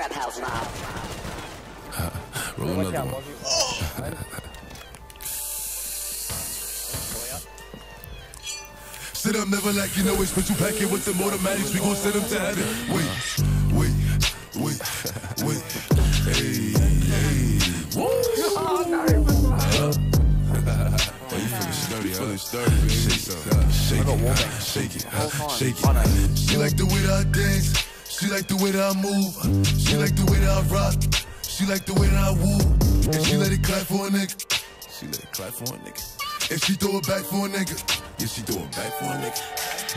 Trap House Mob. Roll another one. Sit up, never like you know it's but you pack it with the automatics. We gon' send them to heaven. Wait, wait, wait, wait. Hey, hey. Woo! Oh, you feeling sturdy, feeling sturdy, baby. Shake it, shake it, shake it, shake it. She like the way that I dance. She like the way that I move. She like the way that I rock. She like the way that I woo. And she let it clap for a nigga. She let it clap for a nigga. And she throw it back for a nigga. Yeah, she throw it back for a nigga.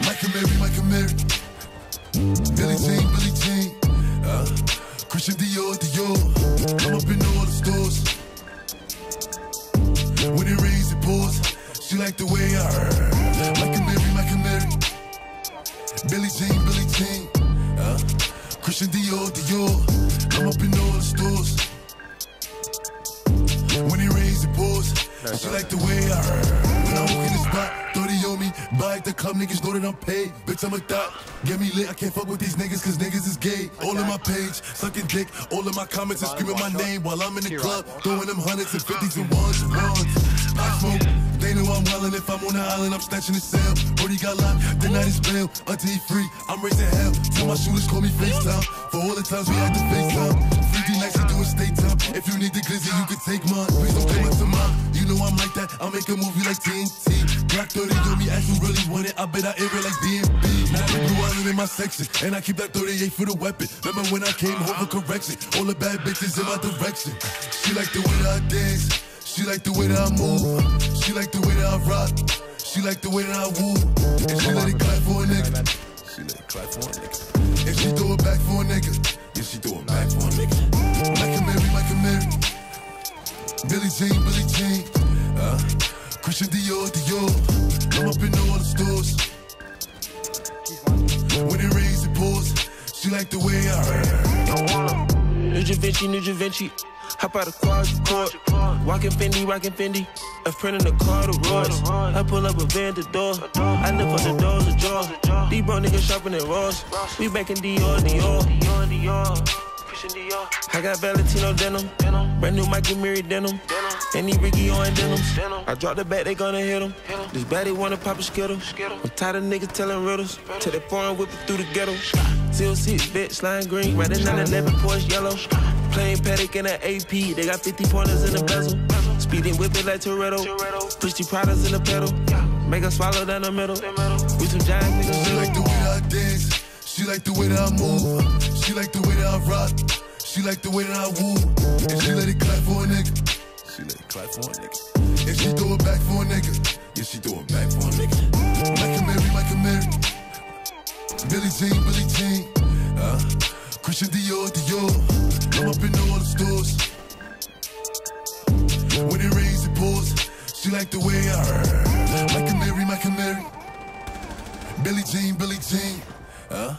Mike Amiri, Mike Amiri. Billie Jean, Billie Jean. Uh, Christian Dior, Dior. I'm up in all the stores. When it rains, it pours. She like the way I and Mary, Mary. Billie Jean, Billie Jean. Christian Dior, Dior. I'm up in all the stores. When it rains, the pours. She like the way I heard. When I walk in the spot, 30 on me. Buy at the club, niggas know that I'm paid. Bitch, I'm a thot. Get me lit, I can't fuck with these niggas, cause niggas is gay. All in my page, sucking dick. All in my comments and screaming my name while I'm in the club. Throwing them hundreds and fifties and ones and ones. I smoke. They know I'm wildin'. If I'm on the island, I'm snatching the cell. Brody got locked, the night is bail. Until he free, I'm raising hell. Tell my shooters call me FaceTime. For all the times we had to FaceTime. Freaky nights we doing state time. If you need the glizzy, you can take mine. Please don't come up to mine. You know I'm like that. I'll make a movie like TNT. Black 30 on me, ask you really want it. I bet I air it like DMB. Now the blue island in my section. And I keep that 38 for the weapon. Remember when I came home for correction? All the bad bitches in my direction. She like the way that I dance. She like the way that I move. She like the way that I rock. She like the way that I woo. And she let it clap for a nigga. She let it clap for a nigga. And she throw it back for a nigga. Yeah, she throw it back for a nigga. Mike Amiri, Mike Amiri. Billie Jean, Billie Jean. Uh, Christian Dior, Dior. I'm up in all the stores. When it rains, it pours. She like the way I heard. New Da Vinci, New Da Vinci. Hop out of quad, court. Walking Fendi, rocking Fendi. A friend in the car, the Royce. I pull up a van the door. I live on the doors, the jaw. These bro niggas shopping at Ross. We back in Dior, Dior. Dior, Dior. I got Valentino denim. Brand new Mike Amiri denim. Any Ricky on denim. I drop the bat, they gonna hit him. This baddie wanna pop a skittle. I'm tired of niggas telling riddles. Till they foreign whip it through the ghetto. Zero six, bitch, slime green. In 911, Porsche yellow. Plain paddock in an AP. They got 50 pointers in the bezel. Speeding whip it like Toretto. Push the products in the pedal. Make us swallow down the middle. We some giant niggas. She like the way that I dance. She like the way that I move. She like the way that I rock. She like the way that I woo. And she let it clap for a nigga. She let it clap for a nigga. And she throw it back for a nigga. Yeah, she throw it back for a nigga. Mike Amiri, Mike Amiri. Billie Jean, Billie Jean. Uh, Christian Dior, Dior. I'm up in all the stores. When it rains, it pours. She like the way I heard. Mary, Mike Amiri. Billie Jean, Billie Jean. Uh,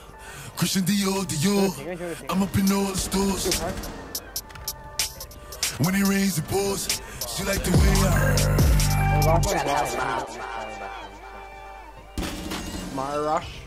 Christian Dior, Dior. I'm up in all the stores. When it rains, it pours. She like the way I heard. My rush.